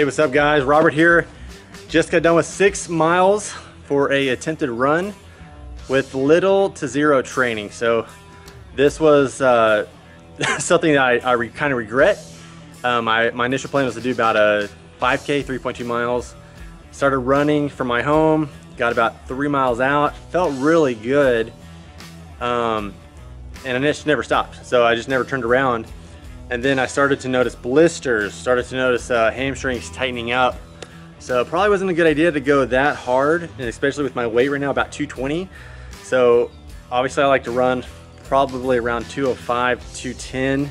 Hey, what's up guys? Robert here. Just got done with six miles for a attempted run with little to zero training. So this was uh, something that I, I kind of regret. Um, I, my initial plan was to do about a 5K, 3.2 miles. Started running from my home, got about three miles out, felt really good. Um, and I just never stopped. So I just never turned around. And then I started to notice blisters, started to notice uh, hamstrings tightening up. So probably wasn't a good idea to go that hard, and especially with my weight right now, about 220. So obviously I like to run probably around 205, 210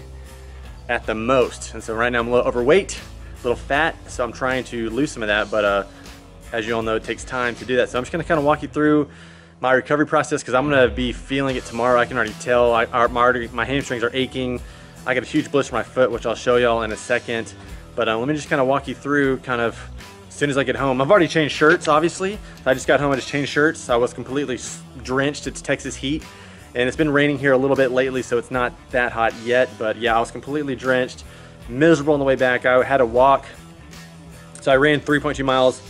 at the most. And so right now I'm a little overweight, a little fat, so I'm trying to lose some of that, but uh, as you all know, it takes time to do that. So I'm just gonna kind of walk you through my recovery process because I'm gonna be feeling it tomorrow. I can already tell I, my, my hamstrings are aching. I got a huge blister on my foot, which I'll show y'all in a second. But uh, let me just kind of walk you through kind of as soon as I get home. I've already changed shirts, obviously. I just got home, I just changed shirts. I was completely drenched. It's Texas heat. And it's been raining here a little bit lately, so it's not that hot yet. But yeah, I was completely drenched, miserable on the way back. I had to walk. So I ran 3.2 miles,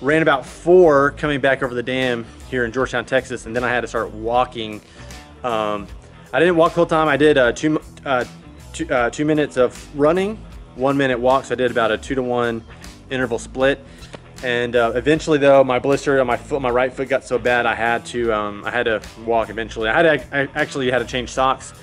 ran about four coming back over the dam here in Georgetown, Texas. And then I had to start walking. Um, I didn't walk the whole time. I did uh, two, uh, two, uh, two minutes of running, one minute walk. So I did about a two to one interval split. And uh, eventually though, my blister on my foot, my right foot got so bad I had to, um, I had to walk eventually. I had to, I actually had to change socks,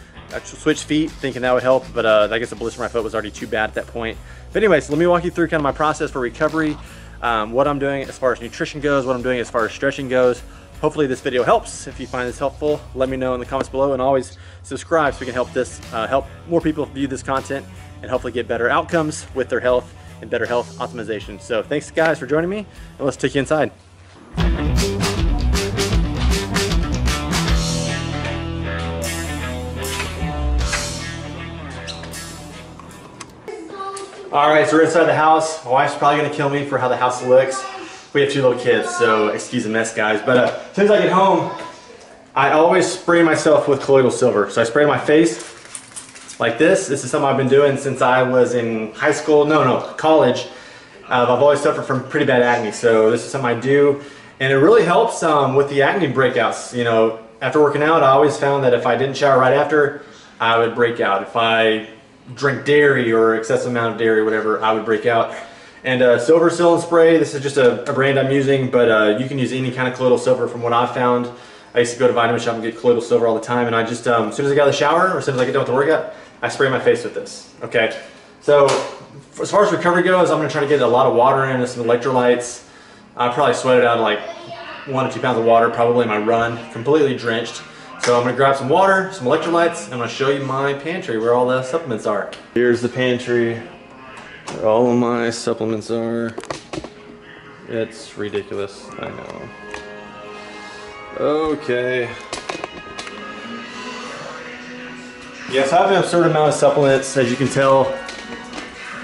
switch feet thinking that would help, but uh, I guess the blister on my foot was already too bad at that point. But anyways, let me walk you through kind of my process for recovery, um, what I'm doing as far as nutrition goes, what I'm doing as far as stretching goes, Hopefully this video helps. If you find this helpful, let me know in the comments below and always subscribe so we can help this uh, help more people view this content and hopefully get better outcomes with their health and better health optimization. So thanks guys for joining me and let's take you inside. All right, so we're inside the house. My wife's probably gonna kill me for how the house looks we have two little kids, so excuse the mess, guys. But uh, as soon as I get home, I always spray myself with colloidal silver. So I spray my face like this. This is something I've been doing since I was in high school, no, no, college. Uh, I've always suffered from pretty bad acne, so this is something I do. And it really helps um, with the acne breakouts. You know, after working out, I always found that if I didn't shower right after, I would break out. If I drink dairy or excessive amount of dairy, whatever, I would break out. And uh, silver Silin spray, this is just a, a brand I'm using, but uh, you can use any kind of colloidal silver from what I've found. I used to go to Vitamin Shoppe and get colloidal silver all the time, and I just, um, as soon as I got out of the shower, or as soon as I get done with the workout, I spray my face with this, okay? So, as far as recovery goes, I'm gonna try to get a lot of water in, and some electrolytes. I probably sweated out like one or two pounds of water, probably in my run, completely drenched. So I'm gonna grab some water, some electrolytes, I'm gonna show you my pantry where all the supplements are. Here's the pantry. Where all of my supplements are. It's ridiculous, I know. Okay. Yes, I have an absurd amount of supplements, as you can tell.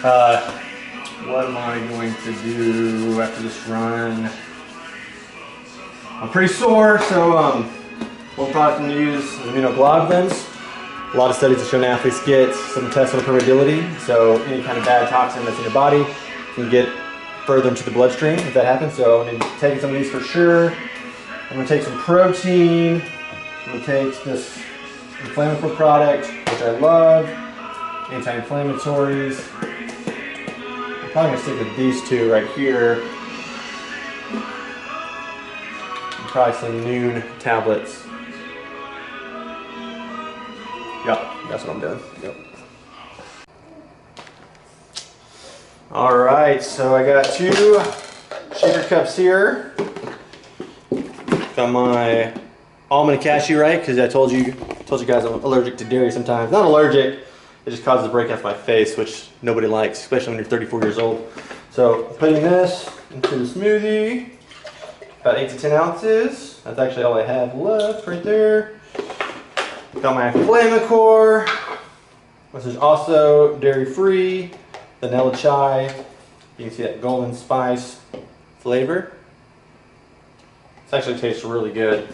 Uh, what am I going to do after this run? I'm pretty sore, so um, one product I'm going to use is immunoglobulins. A lot of studies have shown athletes get some intestinal permeability, so any kind of bad toxin that's in your body can get further into the bloodstream if that happens. So I'm going to take some of these for sure. I'm to take some protein. I'm to take this inflammatory product, which I love, anti-inflammatories. I'm probably to stick with these two right here. And probably some Nuun tablets. That's what I'm doing. Yep. All right, so I got two shaker cups here. Got my almond cashew, right? Because I told you told you guys I'm allergic to dairy sometimes. Not allergic, it just causes breakouts my face, which nobody likes, especially when you're 34 years old. So putting this into the smoothie, about eight to 10 ounces. That's actually all I have left right there. Got my Flamicore, which is also dairy-free, vanilla chai. You can see that golden spice flavor. This actually tastes really good.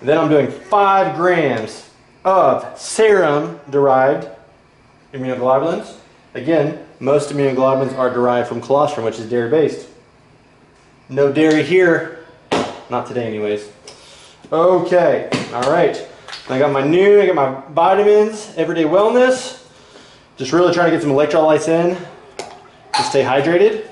And then I'm doing five grams of serum-derived immunoglobulins. Again, most immunoglobulins are derived from colostrum, which is dairy-based. No dairy here. Not today, anyways. Okay, all right. I got my new, I got my vitamins, everyday wellness. Just really trying to get some electrolytes in to stay hydrated.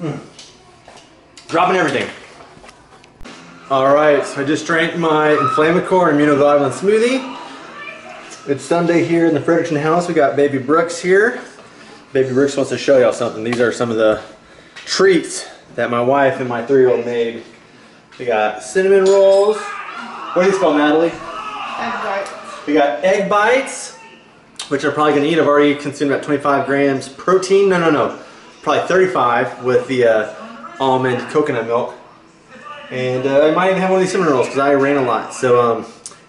Hmm. Dropping everything. All right, so I just drank my Inflammacore Immunoglobulin smoothie. It's Sunday here in the Fredrickson house. We got Baby Brooks here. Baby Brooks wants to show y'all something. These are some of the treats that my wife and my three-year-old made. We got cinnamon rolls. What do you spell, Natalie? Egg bites. We got egg bites, which I'm probably gonna eat. I've already consumed about 25 grams protein. No, no, no, probably 35 with the uh, almond coconut milk. And uh, I might even have one of these cinnamon rolls because I ran a lot. So um,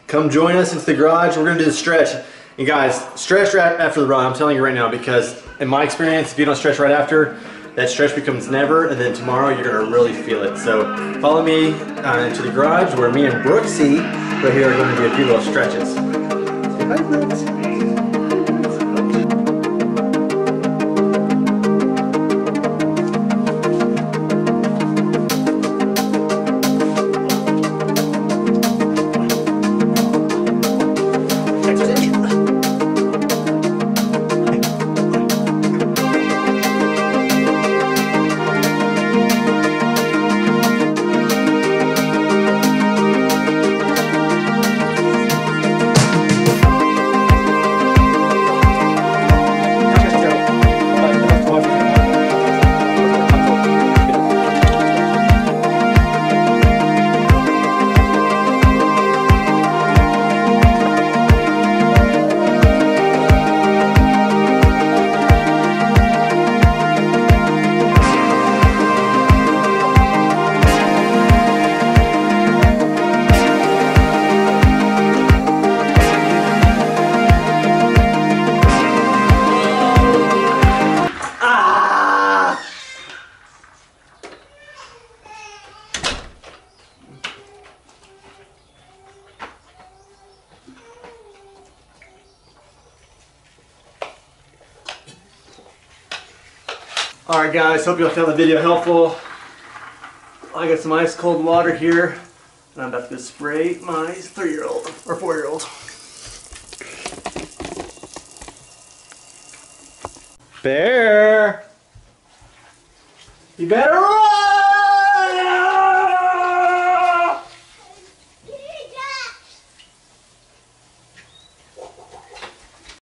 come join us into the garage. We're gonna do the stretch. And guys, stretch right after the run. I'm telling you right now because in my experience, if you don't stretch right after, that stretch becomes never, and then tomorrow you're gonna really feel it. So follow me uh, into the garage where me and Brooksy right here are gonna do a few little stretches. Say hi, Brooks. Alright guys, hope you all found the video helpful. I got some ice cold water here. And I'm about to spray my three-year-old, or four-year-old. Bear! You better run!